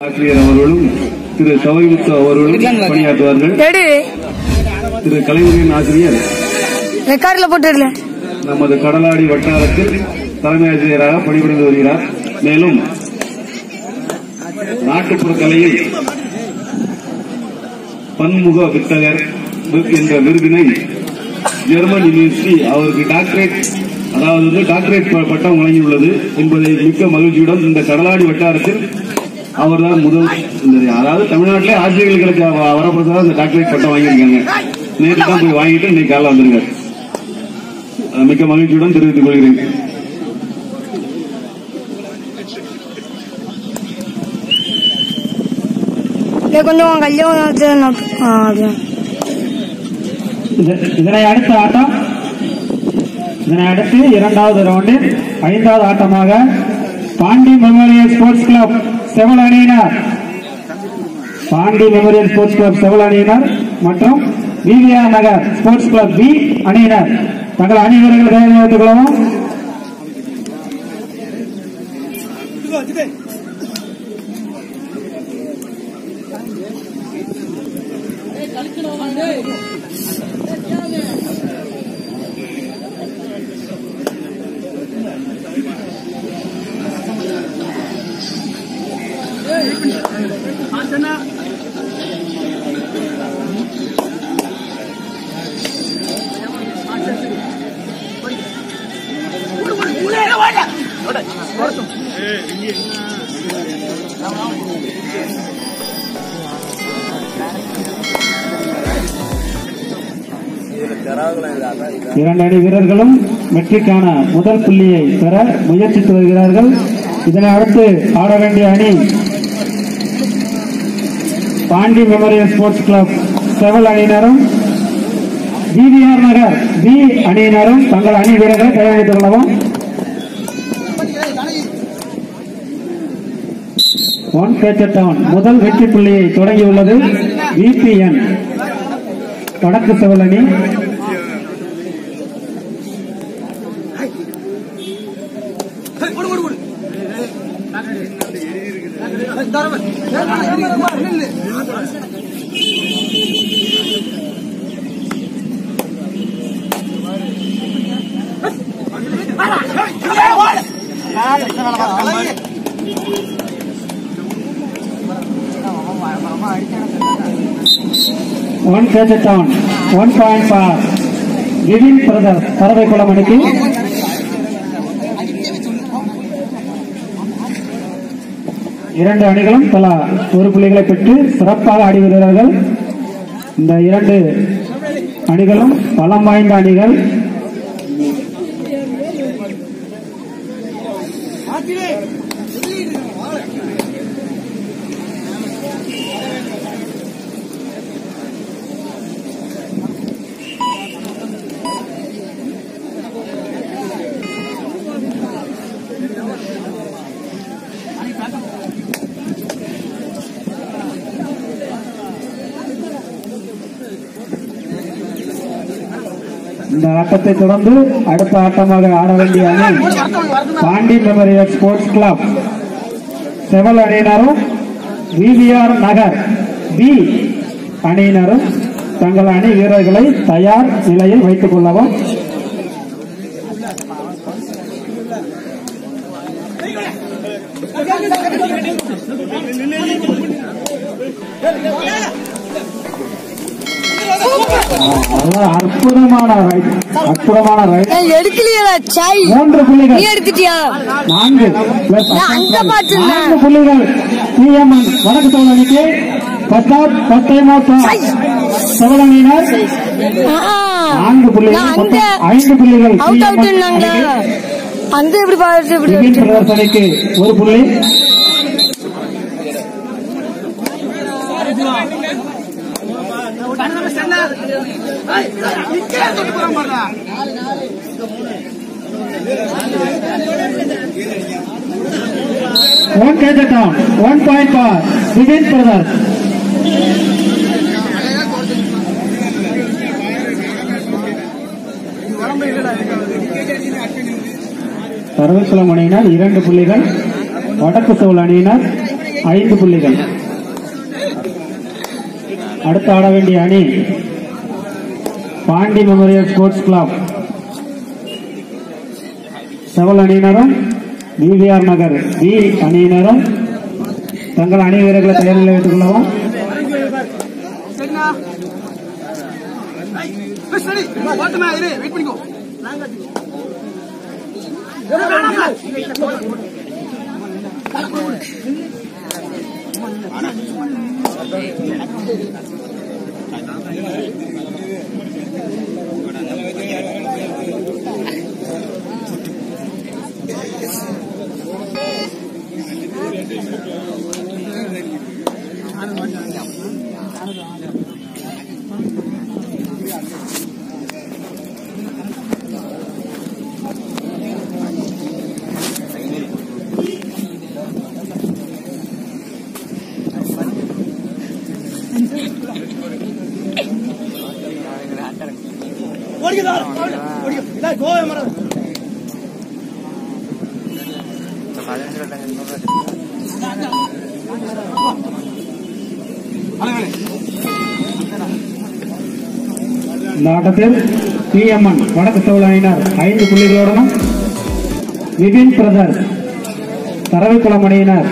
ஆசிரியர் அவர்களும் திரு சௌரிமுத்து அவர்களும் பணியாற்றுவார்கள். திரு கலைஞரின் ஆசிரியர் நமது கடலாடி வட்டாரத்தில் தலைமை ஆசிரியராக பணிபுரிந்து வருகிறார். மேலும் நாட்டுப்புற கலையில் பன்முக வித்தகர் என்ற விருதினை ஜெர்மன் யூனிவர்சிட்டி அவருக்கு டாக்டரேட் அதாவது டாக்டரேட் பட்டம் வழங்கியுள்ளது என்பதை மிக்க மகிழ்ச்சியுடன் இந்த கடலாடி வட்டாரத்தில் அவர்தான் முதல் இந்த அதாவது தமிழ்நாட்டிலே ஆசிரியர்கள் கிடைச்ச வ- வரப்பிரசாதம் இந்த டாக்டரேட் பட்டம் வாங்கியிருக்காங்க. நேற்று தான் போய் வாங்கிட்டு இன்னைக்கு காலைல வந்திருக்காரு. மிக்க மகிழ்ச்சியுடன் தெரிவித்துக் கொள்கிறேன். கொஞ்சம் இதனை அடுத்த ஆட்டம். இதனை அடுத்து இரண்டாவது ரவுண்டில் ஐந்தாவது ஆட்டமாக Pandi memorial sports club Seval அணியினர் Pandi memorial sports club Seval அணியினர் மற்றும் VVR Nagar sports club B அணியினர். தங்கள் அணிவீரர்கள் தயார் வைத்துக் கொள்ளவும். இரண்டு அணி வீரர்களும் வெற்றிக்கான முதல் புள்ளியை பெற முயற்சித்து வருகிறார்கள். இதனை அடுத்து ஆட வேண்டிய அணி Pandi memorial sports club Seval அணியினரும் பிவிஆர் நகர் பி அணியினரும் தங்கள் அணி வீரர்களை தயாரித்துக் கொள்ளவும். ஒன் கேச்சர் டவுன் முதல் வெற்றி புள்ளியை தொடங்கியுள்ளது விபிஎன் தொடக்க செவல் அணி. One catcher down one point for Vivin brother Paravaikulam அணிக்கு. இரண்டு அணிகளும் தலா ஒரு புள்ளிகளை பெற்று சிறப்பாக ஆடி வருகிறார்கள். இந்த இரண்டு அணிகளும் பலம் வாய்ந்த அணிகள். இந்த ஆட்டத்தை தொடர்ந்து அடுத்த ஆட்டமாக ஆட வேண்டிய அணி Pandi memorial sports club. Seval அணியினரும் விவிஆர் நகர். பி அணியினரும் தங்கள் அணி வீரர்களை தயார் நிலையில் வைத்துக் கொள்ளவும் அற்புதமான ரைட் அற்புதமான ரைட் எடுக்கலையா சாய் மூன்று நீ புள்ளிகள் எடுத்துட்டியா? நான்கு. அங்க பார்த்திருந்தேன். நான்கு புள்ளிகள். பிஎம்என் வடக்கு தமிழ் அணிக்கு? பத்தாம் பத்தைமாவட்டம் செவலணியினர் ஆ, நான்கு புள்ளிகள். ஐந்து புள்ளிகள். அவுட் அணிக்கு. அங்க எப்படி பார்த்து இப்படி ஒன் எடுத்து- பிரதர்ஸ் அணிக்கு ஒரு புள்ளி One catch. One point சர்வசுலம் அணியினர் இரண்டு புள்ளிகள். வடக்கு தோல் அணியினர் ஐந்து புள்ளிகள். அடுத்து ஆட வேண்டிய அணி Pandi memorial sports club Seval அணியினரும் பிவிஆர் நகர் பி அணியினரும் தங்கள் அணி வீரர்களை தயாரில் வைத்துக் கொள்ளவும். 哎，海南，海南。நாட்டத்தில் ஆட்டத்தில் பிஎம்என் வடக்கு செவல் ஐந்து புள்ளிகளுடனும் விபின் பிரதர் தரவைக்குளம் அணியினர்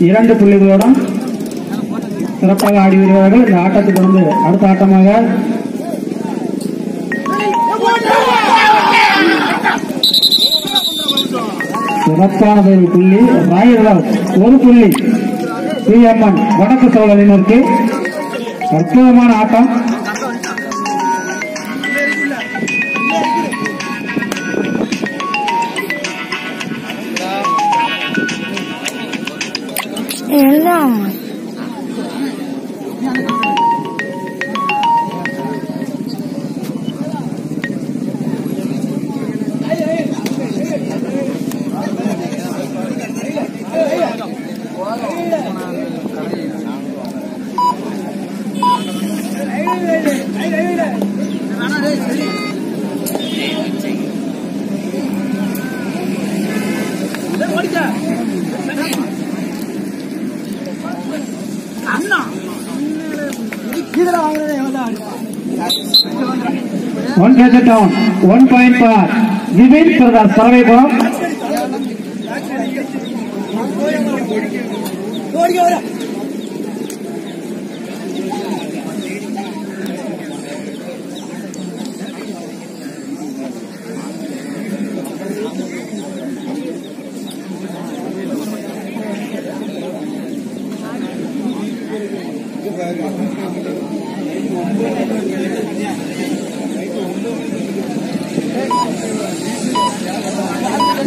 இரண்டு புள்ளிகளுடன் சிறப்பாக ஆடி வருகிறார்கள் இந்த ஆட்டத்திலிருந்து அடுத்த ஆட்டமாக சிறப்பானது ஒரு புள்ளி. ராயர்லால் ஒரு புள்ளி. பிஎம்என் வடக்கு சோழ அற்புதமான ஆட்டம். One catch down one point for Vipin brothers Saravaipuram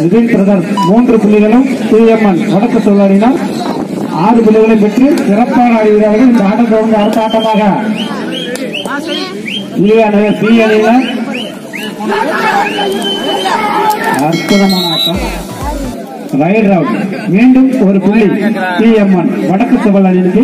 Vipin Pradhan மூன்று புள்ளிகளும் பிஎம்என் வடக்கு சொல்லாடினால் ஆறு புள்ளிகளை பெற்று சிறப்பான ஆடுகிறார்கள் இந்த ஆட்டம் தொடர்ந்து அடுத்த ஆட்டமாக இந்தியாநகர் அற்புதமான ஆட்டம். ரைட் ரவுட் மீண்டும் ஒரு புள்ளி பிஎம்என் வடக்கு செவல் அணிக்கு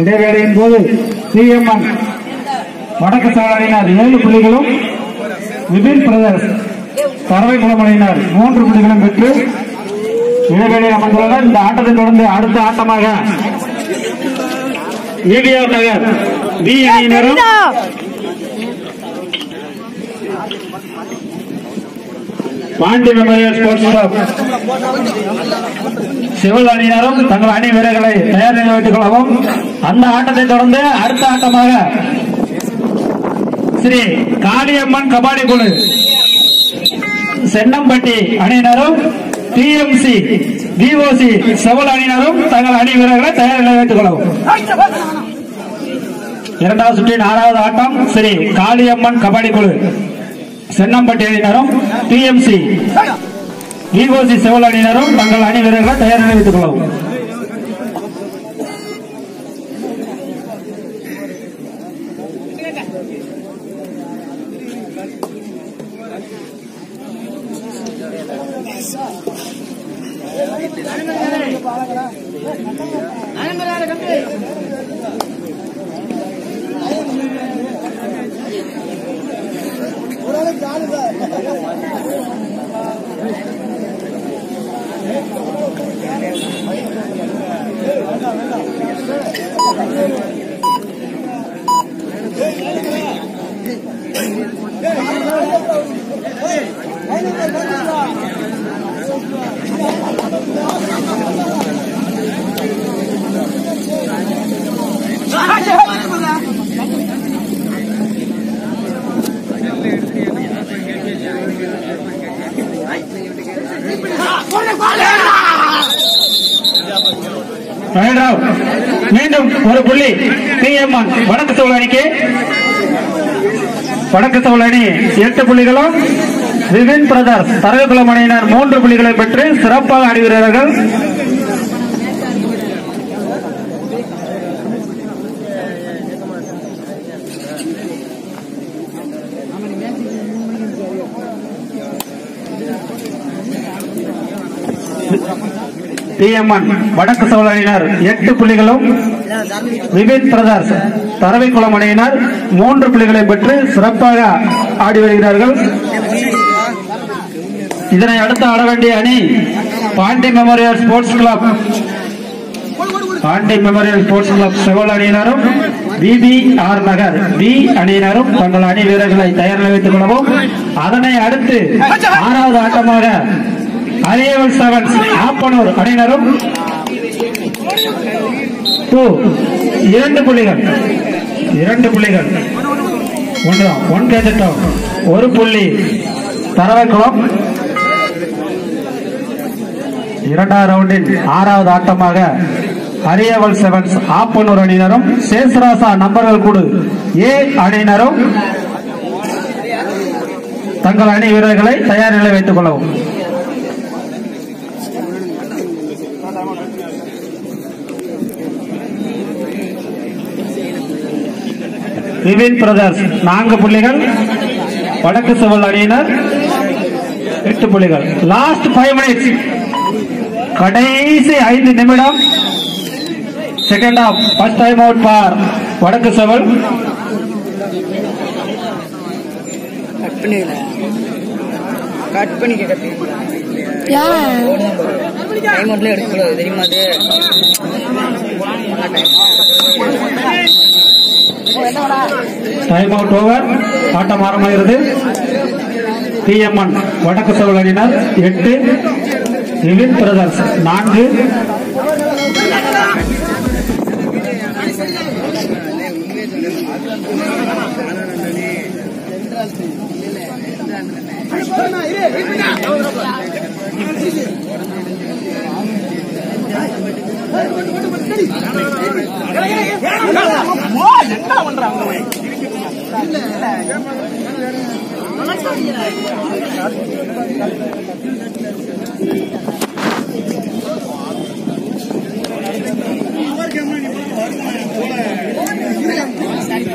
இடைவேளையின் போது சிஎம்என் வடக்கு சாலையினர் ஏழு புள்ளிகளும் விபின் பிரதர்ஸ் பறவை அணியினர் மூன்று புள்ளிகளும் பெற்று இடைவேளையில் அமைந்துள்ளனர். இந்த ஆட்டத்தை தொடர்ந்து அடுத்த ஆட்டமாக ஏவிஆர் நகர். பி அணியினரும் Pandi memorial sports club Seval அணியினரும் தங்கள் அணி வீரர்களை தயார் நிலை வைத்துக் கொள்ளவும். அந்த ஆட்டத்தை தொடர்ந்து அடுத்த ஆட்டமாக ஸ்ரீ காளியம்மன் கபாடி குழு சென்னம்பட்டி அணியினரும் டிஎம்சி டிஓசி செவல் அணியினரும் தங்கள் அணி வீரர்களை தயார் நிலையில் வைத்துக் கொள்ளவும். இரண்டாவது சுற்றின் ஆறாவது ஆட்டம் ஸ்ரீ காளியம்மன் கபாடி குழு. சென்னம்பட்டியினரும் டிஎம்சி இஓசி செவல் அணியினரும் தங்கள் அணி வீரர்களை தயார் நிலைத்துக் கொள்ளவும். ¡Corre, corre! Out. மீண்டும் ஒரு புள்ளி. டிஎம்என் வடக்கு சோழ அணிக்கு. வடக்கு சோழ அணி எட்டு புள்ளிகளும் விபின் பிரதர்ஸ் தரகுளம் அணியினர் மூன்று புள்ளிகளை பெற்று சிறப்பாக ஆடி டிஎம்என் வடக்கு சோழனினர் அணியினர் எட்டு புள்ளிகளும் விபின் பிரதர்ஸ் தரவைக்குளம் அணியினர் மூன்று புள்ளிகளை பெற்று சிறப்பாக ஆடி வருகிறார்கள். இதனை அடுத்து ஆட வேண்டிய அணி Pandi memorial sports club. Pandi memorial sports club Seval அணியினரும் பிபி ஆர் நகர் பி அணியினரும் தங்கள் அணி வீரர்களை தயார் வைத்துக் கொள்ளவும். அதனை அடுத்து ஆறாவது ஆட்டமாக அரியவல் செவன்ஸ் ஆப்பனூர் அணியினரும் டூ இரண்டு புள்ளிகள். இரண்டு புள்ளிகள். ஒன்று ஒன் கேஜெட்டம் ஒரு புள்ளி. தரவைக்குளம் இரண்டாவது ரவுண்டின் ஆறாவது ஆட்டமாக அரியவல் செவன்ஸ் ஆப்பனூர் அணியினரும் சேசராசா நம்பர்கள் குழு ஏ அணியினரும் தங்கள் அணி வீரர்களை தயார் நிலை வைத்துக் கொள்ளவும். விபின் பிரதர்ஸ் நான்கு புள்ளிகள். வடக்கு செவல் அணியினர். எட்டு புள்ளிகள். லாஸ்ட் ஃபைவ் மினிட்ஸ் கடைசி ஐந்து நிமிடம். Second of first time out for வடக்கு செவல் கட் பண்ணி டைம் எடுக்கக்கூடாது தெரியுமா அது? டைம் அவுட் ஓவர் ஆட்டம் ஆரம்பமாகிறது. டிஎம்என் வடக்கு அணியினர் எட்டு. விபின் பிரதர்ஸ் நான்கு.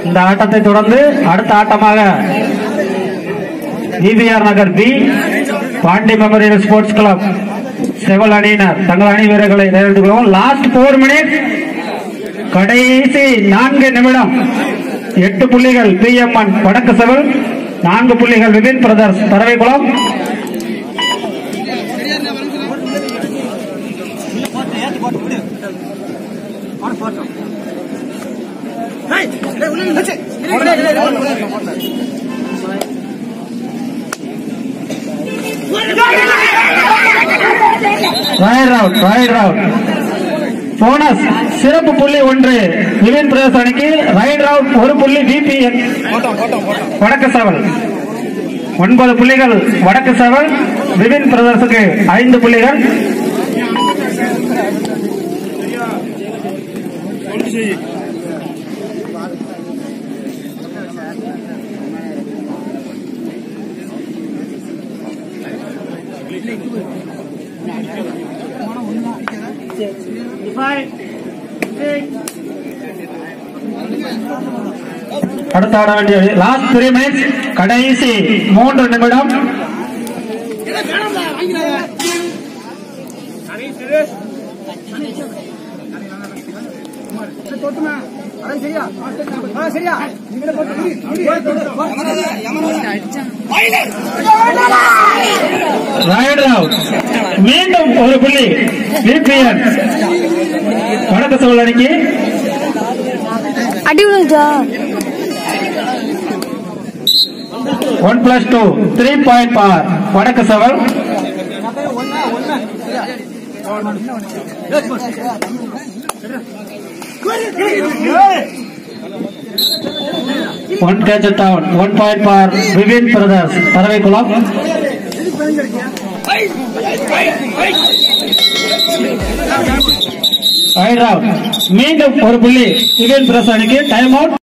இந்த ஆட்டத்தை தொடர்ந்து அடுத்த ஆட்டமாக EPR Nagar B Pandi memorial sports club. Seval அணியினர் தங்கள் அணி வீரர்களை நேரிட்டு கொள்வோம் லாஸ்ட் போர் மினிட் கடைசி நான்கு நிமிடம். எட்டு புள்ளிகள். பிஎம்என் வடக்கு செவல். நான்கு புள்ளிகள் விபின் பிரதர்ஸ். பறவைக்குளம் ராயல் ரவுட் ராயல் ரவுட் போனஸ் சிறப்பு புள்ளி ஒன்று. நிவின் பிரதேச அணிக்கு ரயன் ராவ் ஒரு புள்ளி பிபி வடக்கு சவல். ஒன்பது புள்ளிகள் வடக்கு சவல். விபின் பிரதர்ஸுக்கு ஐந்து புள்ளிகள். Thank you. அடுத்து ஆட வேண்டிய லாஸ்ட் த்ரீ மினிட்ஸ் கடைசி மூன்று நிமிடம். ராயட் ராவ் மீண்டும் ஒரு புள்ளி. விபிஎன் வடக்கு சோழ அணிக்கு அடி விழுந்துச்சா one plus two three point for வடக்கு Seval one catch down one point for Vivin brothers Paravaikulam மீண்டும் ஒரு புள்ளி விவின் பிரதர்ஸ் அணிக்கு டைம் அவுட்